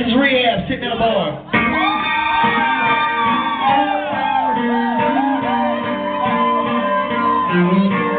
is Rehab sitting at a bar. Bartender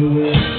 the wind.